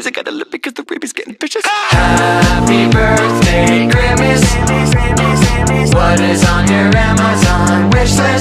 Is it gonna live because the baby's getting vicious? Happy birthday, Grimace. What is on your Amazon wish list?